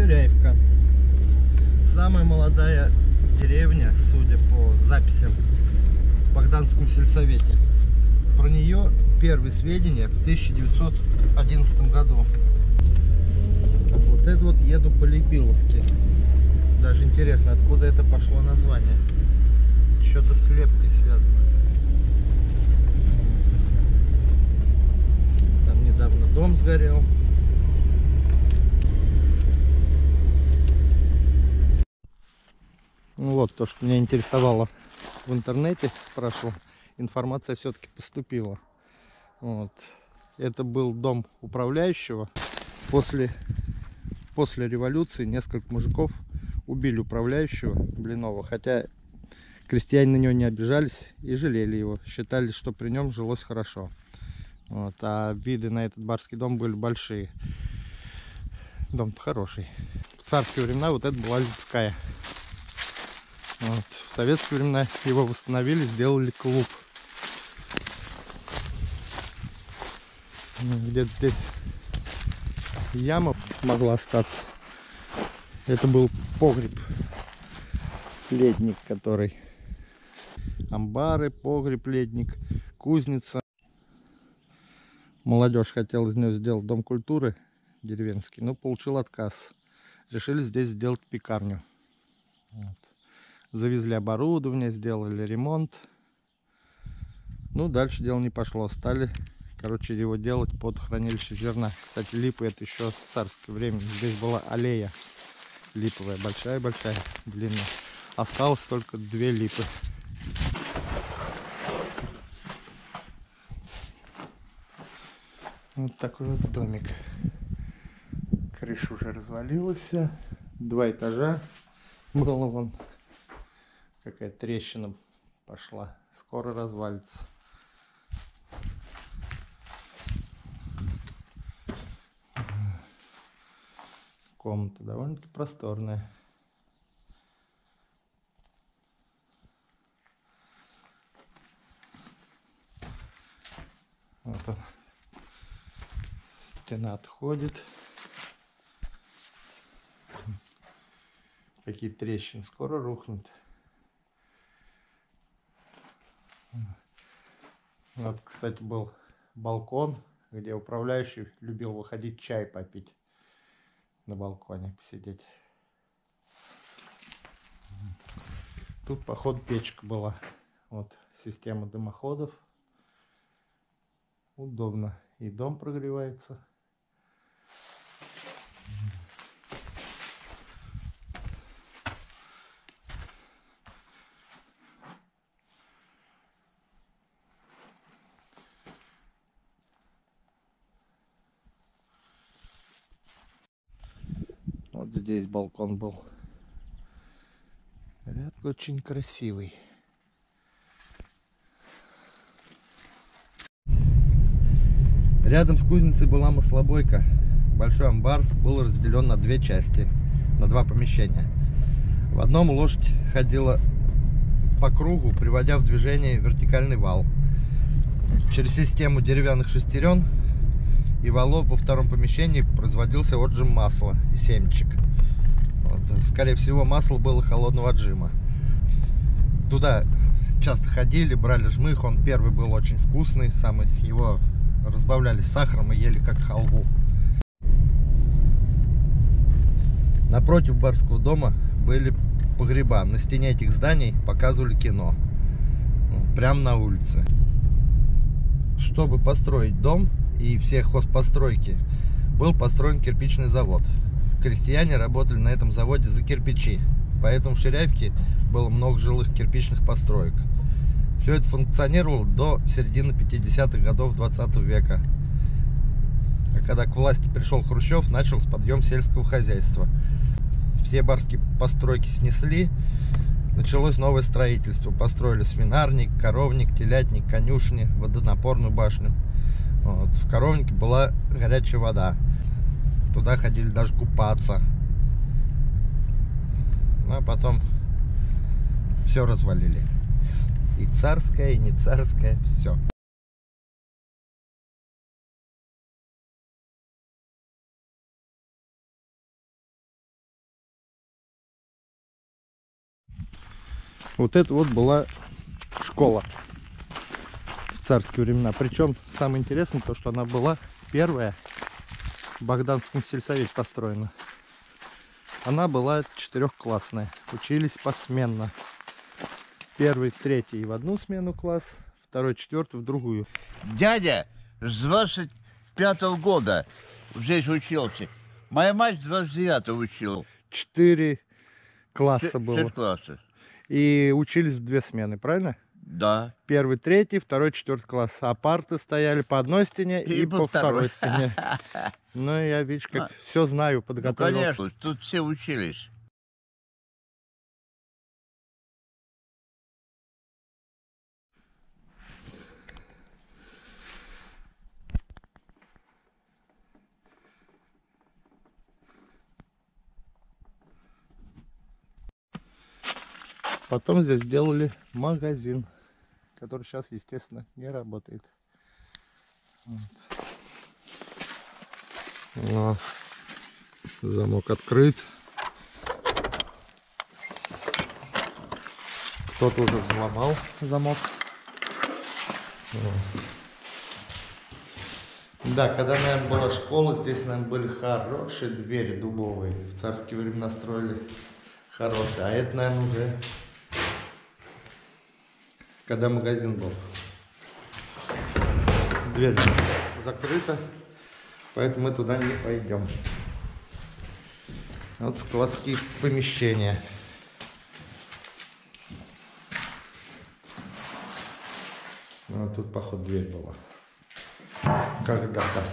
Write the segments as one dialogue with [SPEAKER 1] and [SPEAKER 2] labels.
[SPEAKER 1] Ширяевка. Самая молодая деревня, судя по записям в Богданском сельсовете. Про нее первые сведения в 1911 году. Вот это вот еду по Лепиловке. Даже интересно, откуда это пошло название. Что-то с лепкой связано. Там недавно дом сгорел. Ну вот то, что меня интересовало в интернете, спрашивал, информация все-таки поступила. Вот. Это был дом управляющего. После, после революции несколько мужиков убили управляющего Блинова, хотя крестьяне на него не обижались и жалели его. Считали, что при нем жилось хорошо. Вот. А виды на этот барский дом были большие. Дом-то хороший. В царские времена вот это была людская. Вот. В советские времена его восстановили, сделали клуб. Ну, где-то здесь яма могла остаться. Это был погреб, ледник, который амбары, погреб, ледник, кузница. Молодежь хотела из нее сделать дом культуры деревенский, но получил отказ. Решили здесь сделать пекарню. Вот завезли оборудование, сделали ремонт. Ну, дальше дело не пошло. Стали, короче, его делать под хранилище зерна. Кстати, липы это еще с царского времени. Здесь была аллея липовая, большая-большая, длинная. Осталось только две липы. Вот такой вот домик. Крыша уже развалилась. Два этажа было вон какая трещина пошла. Скоро развалится. Комната довольно-таки просторная. Вот он. Стена отходит. Какие трещины. Скоро рухнет. Вот, кстати, был балкон, где управляющий любил выходить чай попить на балконе, посидеть. Тут, походу, печка была. Вот система дымоходов. Удобно. И дом прогревается. Вот здесь балкон был. Ряд очень красивый. Рядом с кузницей была маслобойка. Большой амбар был разделен на две части, на два помещения. В одном лошадь ходила по кругу, приводя в движение вертикальный вал. Через систему деревянных шестерен и валов во втором помещении производился отжим масла и семечек. Вот, скорее всего, масло было холодного отжима. Туда часто ходили, брали жмых. Он первый был очень вкусный, самый. Его разбавляли сахаром и ели как халву. Напротив барского дома были погреба. На стене этих зданий показывали кино. Прямо на улице. Чтобы построить дом, и все хозпостройки был построен кирпичный завод. Крестьяне работали на этом заводе за кирпичи, поэтому в Ширяевке было много жилых кирпичных построек. Все это функционировало до середины 50-х годов 20 века. А когда к власти пришел Хрущев, начался подъем сельского хозяйства. Все барские постройки снесли, началось новое строительство. Построили свинарник, коровник, телятник, конюшни, водонапорную башню. Вот. В коровнике была горячая вода. Туда ходили даже купаться. Ну, а потом все развалили. И царское, и не царское, все. Вот это вот была школа царские времена. Причем самое интересное то, что она была первая в Богданском сельсовете построена. Она была четырехклассная. Учились посменно. Первый, третий в одну смену класс, второй, четвертый в другую.
[SPEAKER 2] Дядя с 25 года здесь учился. Моя мать с 29 учила.
[SPEAKER 1] Четыре класса было.
[SPEAKER 2] шесть классов.
[SPEAKER 1] И учились в две смены, правильно?
[SPEAKER 2] Да.
[SPEAKER 1] Первый, третий, второй, четвертый класс. А парты стояли по одной стене и,
[SPEAKER 2] И
[SPEAKER 1] по второй
[SPEAKER 2] второй.
[SPEAKER 1] стене. Ну, я, видишь, как
[SPEAKER 2] А.
[SPEAKER 1] все знаю,
[SPEAKER 2] Ну,
[SPEAKER 1] подготовился.
[SPEAKER 2] конечно, тут все учились.
[SPEAKER 1] Потом здесь сделали магазин, который сейчас, естественно, не работает. Вот. О, замок открыт. Кто-то уже взломал замок. О. Да, когда, наверное, была школа, здесь, наверное, были хорошие двери дубовые. В царские времена строили хорошие. А это, наверное, уже когда магазин был. Дверь закрыта, поэтому мы туда не пойдем. Вот складские помещения. Ну, а тут, походу, дверь была. Когда-то.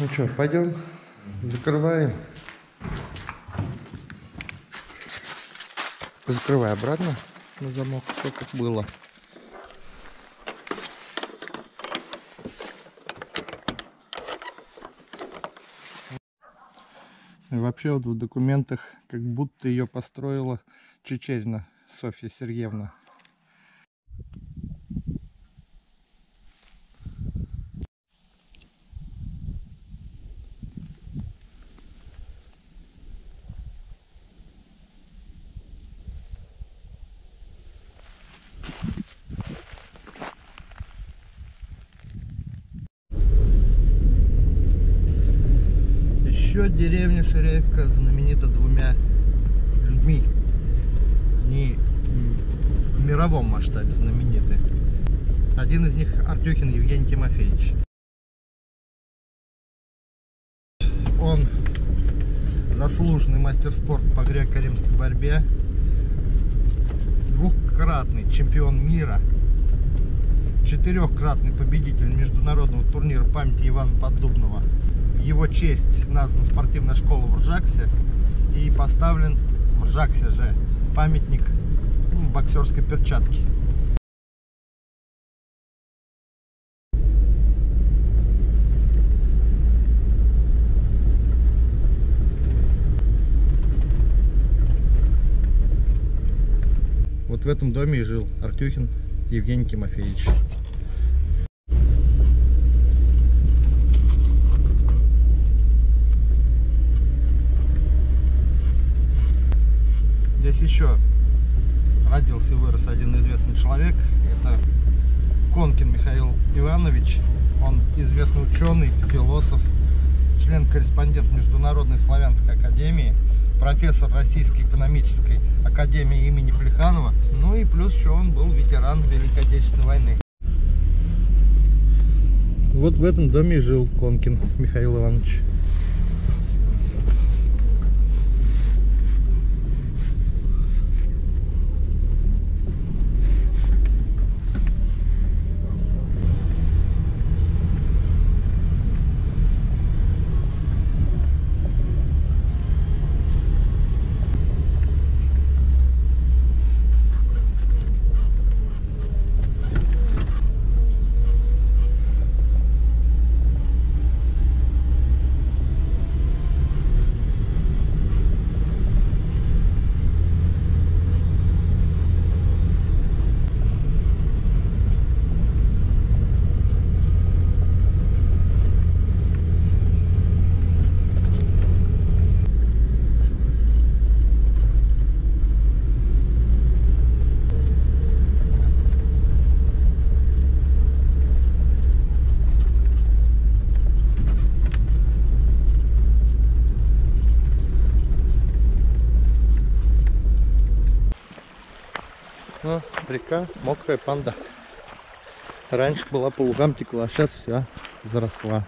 [SPEAKER 1] Ну что, пойдем, закрываем. Закрывай обратно на замок, все как было. И вообще вот в документах как будто ее построила Чечерина Софья Сергеевна. Еще деревня Ширяевка знаменита двумя людьми. Они в мировом масштабе знамениты. Один из них Артюхин Евгений Тимофеевич. Он заслуженный мастер спорта по греко-римской борьбе, двухкратный чемпион мира, четырехкратный победитель международного турнира памяти Ивана Поддубного. Его честь названа спортивная школа в Ржаксе и поставлен в Ржаксе же памятник ну, боксерской перчатки. Вот в этом доме и жил Артюхин Евгений Тимофеевич. Здесь еще родился и вырос один известный человек. Это Конкин Михаил Иванович. Он известный ученый, философ, член-корреспондент Международной славянской академии, профессор Российской экономической академии имени Плеханова. Ну и плюс еще он был ветеран Великой Отечественной войны. Вот в этом доме и жил Конкин Михаил Иванович. Река, мокрая панда. Раньше была по лугам текла, сейчас вся заросла.